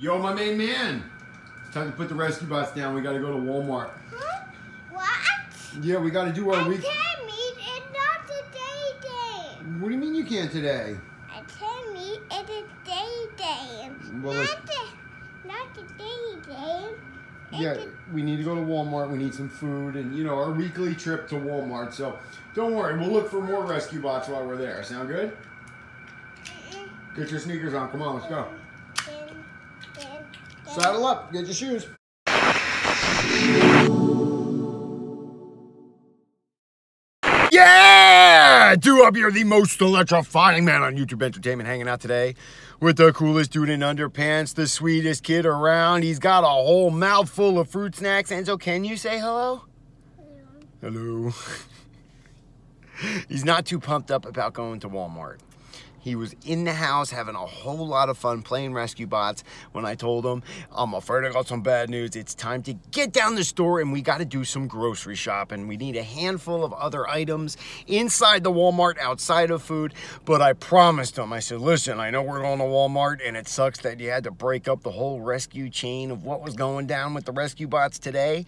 Yo, my main man. It's time to put the rescue bots down. We got to go to Walmart. Huh? What? Yeah, we got to do our weekly I week. can't meet it not today game. What do you mean you can't today? I can't meet it a day. Well, not the, not the day. Yeah, we need to go to Walmart. We need some food and, you know, our weekly trip to Walmart. So don't worry. We'll look for more rescue bots while we're there. Sound good? Get your sneakers on. Come on, let's go. Saddle up. Get your shoes. Yeah! Duhop here the most electrifying man on YouTube Entertainment hanging out today with the coolest dude in underpants, the sweetest kid around. He's got a whole mouthful of fruit snacks. Enzo, can you say hello? Hello. He's not too pumped up about going to Walmart. He was in the house having a whole lot of fun playing rescue bots when I told him, I'm afraid I got some bad news. It's time to get down the store and we got to do some grocery shopping. We need a handful of other items inside the Walmart, outside of food. But I promised him, I said, listen, I know we're going to Walmart and it sucks that you had to break up the whole rescue chain of what was going down with the rescue bots today.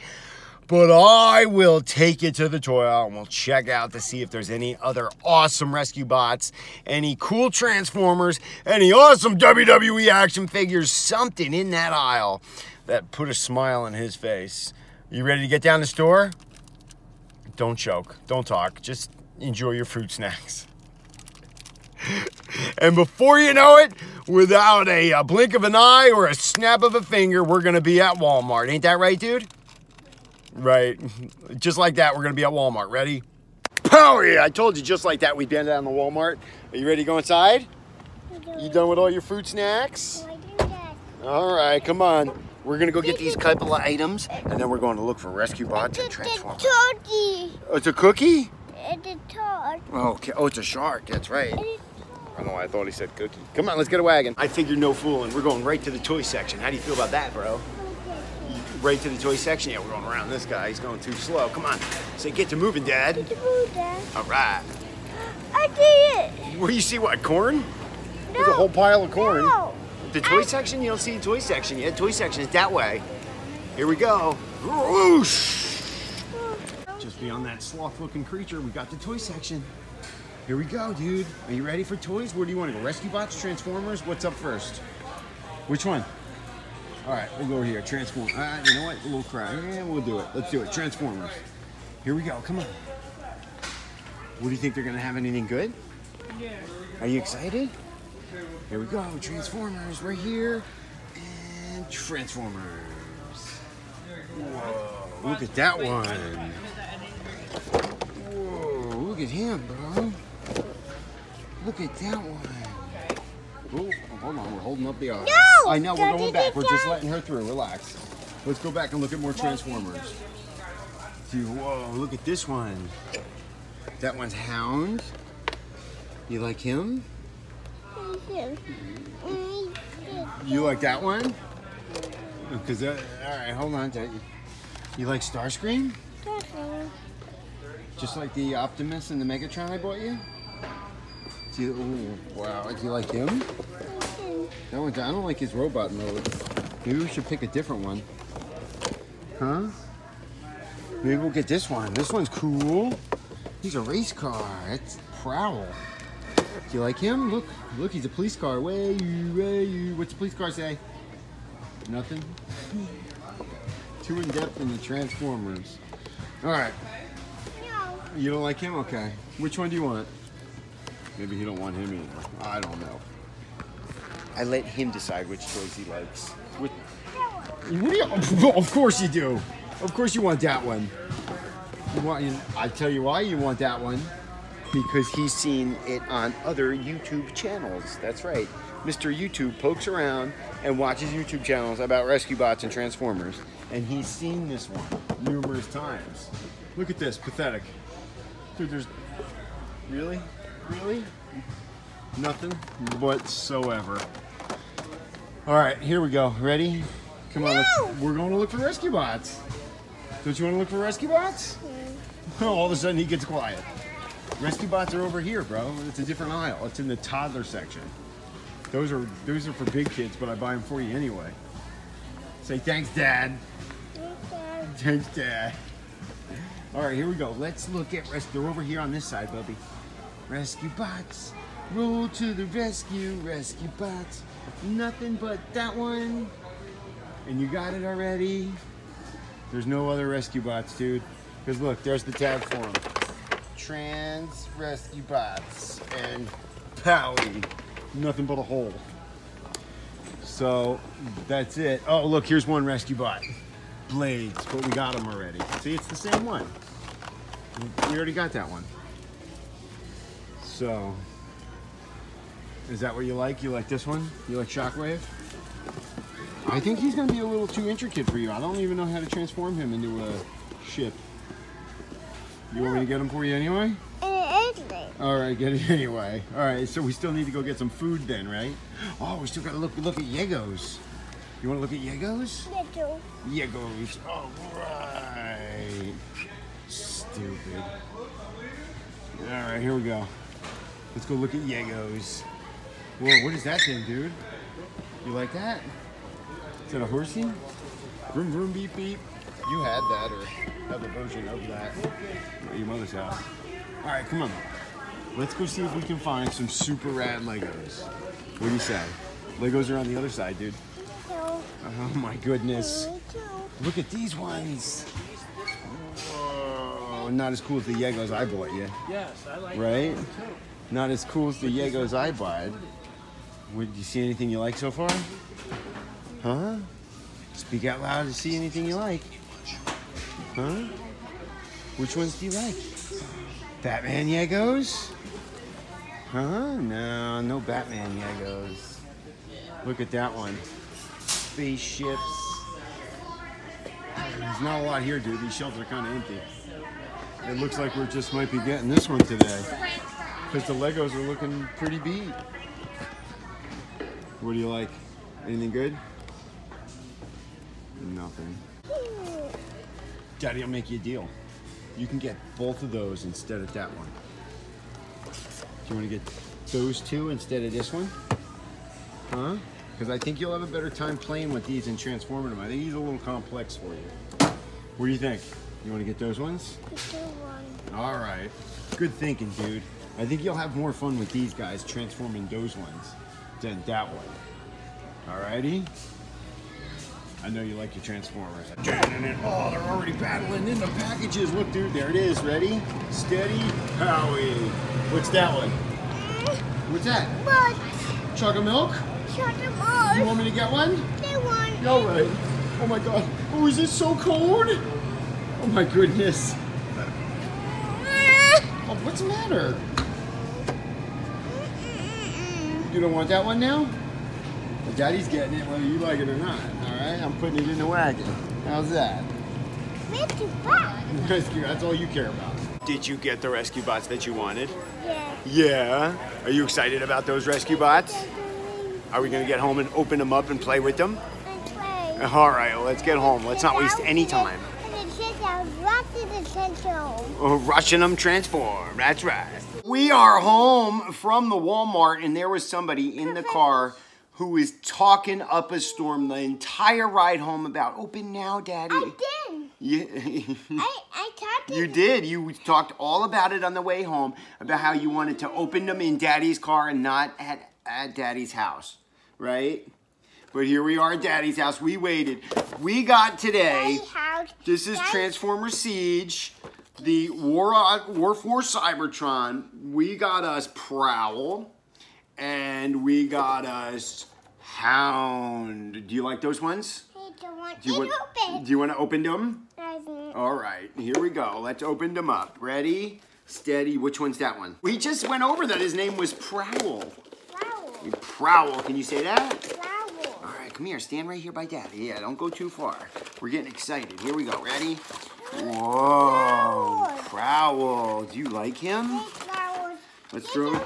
But I will take you to the toy aisle and we'll check out to see if there's any other awesome rescue bots, any cool Transformers, any awesome WWE action figures, something in that aisle that put a smile on his face. You ready to get down the store? Don't choke, don't talk, just enjoy your fruit snacks. And before you know it, without a, a blink of an eye or a snap of a finger, we're gonna be at Walmart. Ain't that right, dude? Right. Just like that, we're gonna be at Walmart. Ready? Oh yeah, I told you just like that we'd be down the Walmart. Are you ready to go inside? You done with all your fruit snacks? Why do that? All right, come on. We're gonna go get these couple of items, and then we're going to look for rescue bots and It's a turkey. Oh, it's a cookie? It's a toad. Oh, okay. Oh, it's a shark. That's right. I don't know why I thought he said cookie. Come on, let's get a wagon. I figured no fooling. We're going right to the toy section. How do you feel about that, bro? Right to the toy section? Yeah, we're going around this guy. He's going too slow. Come on. Say, get to moving, Dad. It's a Buddha. All right. I did it. Where you see what, corn? No. There's a whole pile of corn. No. The toy section? You don't see the toy section yet. Toy section is that way. Here we go. Whoosh! Just beyond that sloth-looking creature, we got the toy section. Here we go, dude. Are you ready for toys? Where do you want to go? Rescue bots, Transformers? What's up first? Which one? All right, we'll go over here. Transform. Uh, you know what? A little cry. Yeah, we'll do it. Let's do it. Transformers. Here we go. Come on. What do you think they're gonna have? Anything good? Yeah. Are you excited? Here we go. Transformers right here. And Transformers. Whoa, look at that one. Whoa, look at him, bro. Look at that one. Oh, hold on, we're holding up the aisle. No! I know, we're going back. We're just letting her through. Relax. Let's go back and look at more Transformers. See, whoa, look at this one. That one's Hound. You like him? You like that one? Oh, because that, all right, hold on. Dad. You like Starscream? Just like the Optimus and the Megatron I bought you? Do you, ooh, wow, do you like him? That one's, I don't like his robot mode. Maybe we should pick a different one. Huh? Maybe we'll get this one. This one's cool. He's a race car. It's Prowl. Do you like him? Look, look, he's a police car. Way you, way you. What's the police car say? Nothing. Too in depth in the Transformers. All right. No. You don't like him? Okay. Which one do you want? Maybe he don't want him either. I don't know. I let him decide which toys he likes. What, what do you? Of course you do. Of course you want that one. You want? You, I tell you why you want that one. Because he's seen it on other YouTube channels. That's right. Mr. YouTube pokes around and watches YouTube channels about rescue bots and transformers, and he's seen this one numerous times. Look at this, pathetic. Dude, there's really, really nothing whatsoever. All right, here we go. Ready? Come on, No. we're going to look for rescue bots. Don't you want to look for rescue bots? All of a sudden, he gets quiet. Rescue bots are over here, bro. It's a different aisle. It's in the toddler section. Those are those are for big kids, but I buy them for you anyway. Say thanks, Dad. Okay. Thanks, Dad. All right, here we go. Let's look at rest. They're over here on this side, Bubby. Rescue bots, roll to the rescue, rescue bots. Nothing but that one. And you got it already. There's no other rescue bots, dude. Because look, there's the for them. Trans rescue bots and Powie. Nothing but a hole. So that's it. Oh, look, here's one rescue bot. Blades, but we got them already. See, it's the same one. We already got that one. So, is that what you like? You like this one? You like Shockwave? I think he's gonna be a little too intricate for you. I don't even know how to transform him into a ship. You want me to get him for you anyway? And All right, get it anyway. All right, so we still need to go get some food then, right? Oh, we still gotta look look at Yegos. You wanna look at Yegos? Little. Yegos. All right. Stupid. All right, here we go. Let's go look at Yegos. Whoa, what is that thing, dude? You like that? Is that a horsey? Vroom, vroom, beep, beep. You had that or have a version of that at your mother's house. All right, come on. Let's go see if we can find some super rad Legos. What do you say? Legos are on the other side, dude. So, Oh my goodness. me too. Look at these ones. Whoa, not as cool as the Yegos I bought you, Yes, I like right? Not as cool as the Yegos I bought. Would you see anything you like so far? Huh? Speak out loud to see anything you like. Huh? Which ones do you like? Batman Yegos? Huh? No, no Batman Yegos. Look at that one. Spaceships. There's not a lot here, dude. These shelves are kind of empty. It looks like we just might be getting this one today. Because the Legos are looking pretty beat. What do you like? Anything good? Nothing. Daddy, I'll make you a deal. You can get both of those instead of that one. Do you want to get those two instead of this one? Huh? Because I think you'll have a better time playing with these and transforming them. I think these are a little complex for you. What do you think? You want to get those ones? Little one. All right. Good thinking, dude. I think you'll have more fun with these guys transforming those ones than that one. Alrighty? I know you like your Transformers. Oh, they're already battling in the packages. Look, dude, there it is. Ready? Steady, Howie. What's that one? What's that? But, Chocolate milk? shut them You want me to get one? They want. All right. Oh my god. Oh, is it so cold? Oh my goodness. Oh, what's the matter? You don't want that one now? Well, Daddy's getting it whether you like it or not. All right, I'm putting it in the wagon. How's that? Little back. Rescue, that's all you care about. Did you get the rescue bots that you wanted? Yeah. Yeah. Are you excited about those rescue bots? Are we gonna get home and open them up and play with them? And play. All right, well, let's get home. Let's not waste any time. And it says I was locked in the central. Uh, Rushing them transform. That's right. We are home from the Walmart, and there was somebody in the car who was talking up a storm the entire ride home about open now, Daddy. I did. Yeah. I, I talked You did. You talked all about it on the way home about how you wanted to open them in Daddy's car and not at, at Daddy's house, right? But here we are at Daddy's house. We waited. We got today. This is Transformer Siege, the War uh, War for Cybertron. We got us Prowl, and we got us Hound. Do you like those ones? Hey, don't want Do you want? open. Do you want to open them? All right, here we go. Let's open them up. Ready, steady. Which one's that one? We just went over that. His name was Prowl. Flower. Prowl. Can you say that? Flower. All right, come here. Stand right here by Daddy. Yeah, don't go too far. We're getting excited. Here we go. Ready? Whoa, Prowl. Do you like him? Let's throw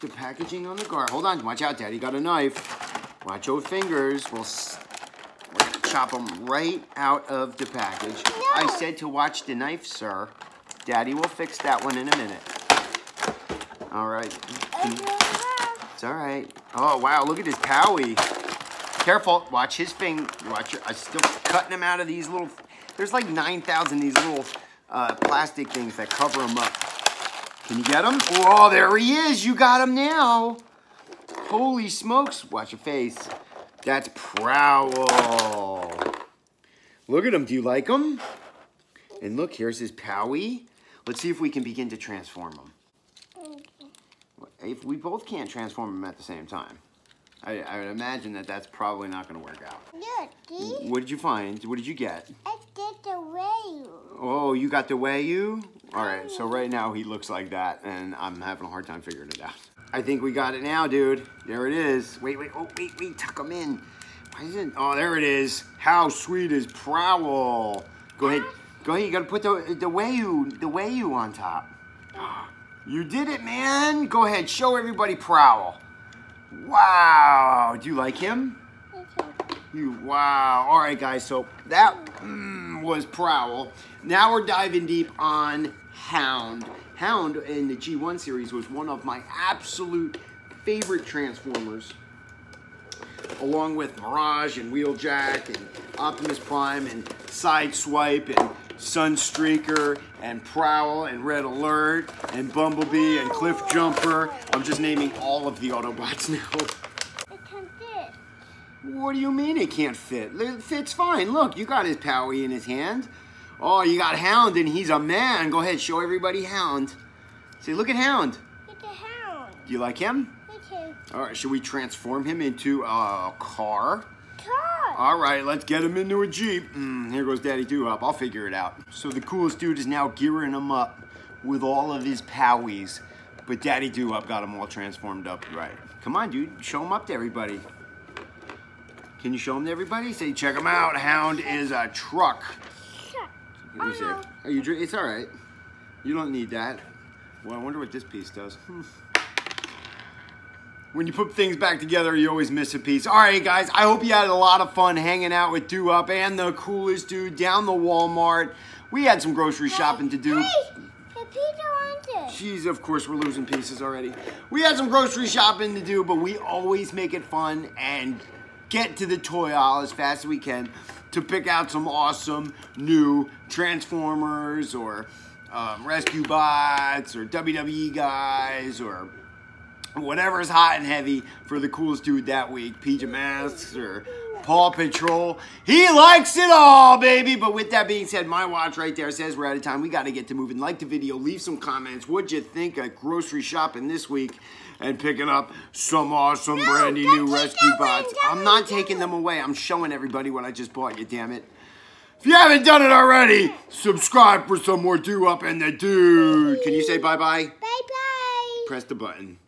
the packaging on the car. Hold on. Watch out, Daddy. Got a knife. Watch your fingers. We'll, chop them right out of the package. I said to watch the knife, sir. Daddy will fix that one in a minute. All right. Love. Hmm. It's all right. Oh, wow, look at this Powie. Careful, watch his finger. Watch it. I'm still cutting him out of these little, there's like 9,000 these little uh, plastic things that cover them up. Can you get him? Oh, there he is. You got him now. Holy smokes. Watch your face. That's Prowl. Look at him. Do you like him? And look, here's his Powie. Let's see if we can begin to transform him. If we both can't transform him at the same time, I, I would imagine that that's probably not going to work out. Look. What did you find? What did you get? I did the way. Oh, you got the you? All right, so right now he looks like that, and I'm having a hard time figuring it out. I think we got it now, dude. There it is. Wait, wait, oh, wait, wait, tuck him in. Why isn't, oh, there it is. How sweet is Prowl? Go ahead, go ahead, you gotta put the, the you the Wayu on top. You did it, man. Go ahead, show everybody Prowl. Wow, do you like him? You, wow. All right, guys, so that mm, was Prowl. Now we're diving deep on Hound. Hound in the G1 series was one of my absolute favorite Transformers, along with Mirage and Wheeljack and Optimus Prime and Sideswipe and Sunstreaker and Prowl and Red Alert and Bumblebee and Cliff Jumper. I'm just naming all of the Autobots now. It can fit. What do you mean it can't fit? It fits fine. Look, you got his Powie in his hand. Oh, you got Hound and he's a man. Go ahead, show everybody Hound. See, look at Hound. It's a hound. Do you like him? Me too. All right, should we transform him into a car? Car. All right, let's get him into a Jeep. Mm, here goes Daddy Duhop. I'll figure it out. So the coolest dude is now gearing him up with all of his Powies. But Daddy Duhop got them all transformed up right. Come on, dude. Show them up to everybody. Can you show them to everybody? Say, check them out. Hound is a truck. Let me see. Are you dr- It's all right. You don't need that. Well, I wonder what this piece does. Hmm. When you put things back together, you always miss a piece. All right, guys, I hope you had a lot of fun hanging out with Duhop and the coolest dude down the Walmart. We had some grocery shopping to do. Hey, the Peter wants it. Jeez, of course, we're losing pieces already. We had some grocery shopping to do, but we always make it fun and get to the toy aisle as fast as we can to pick out some awesome new Transformers or um, Rescue Bots or WWE guys or whatever's hot and heavy for the coolest dude that week. PJ Masks or Paw Patrol. He likes it all, baby. But with that being said, my watch right there says we're out of time. We got to get to moving. Like the video, leave some comments. What'd you think of grocery shopping this week and picking up some awesome brand new rescue bots? I'm not taking them away. I'm showing everybody what I just bought you, damn it. If you haven't done it already, subscribe for some more Duhop and the dude. Can you say bye bye? Bye bye. Press the button.